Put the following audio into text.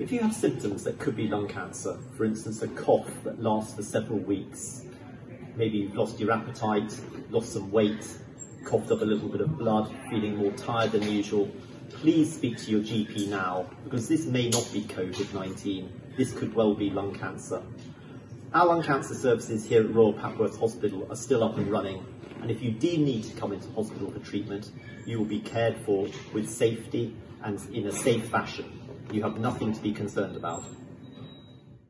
If you have symptoms that could be lung cancer, for instance, a cough that lasts for several weeks, maybe you've lost your appetite, lost some weight, coughed up a little bit of blood, feeling more tired than usual, please speak to your GP now because this may not be COVID 19. This could well be lung cancer. Our lung cancer services here at Royal Papworth Hospital are still up and running, and if you do need to come into hospital for treatment, you will be cared for with safety and in a safe fashion. You have nothing to be concerned about.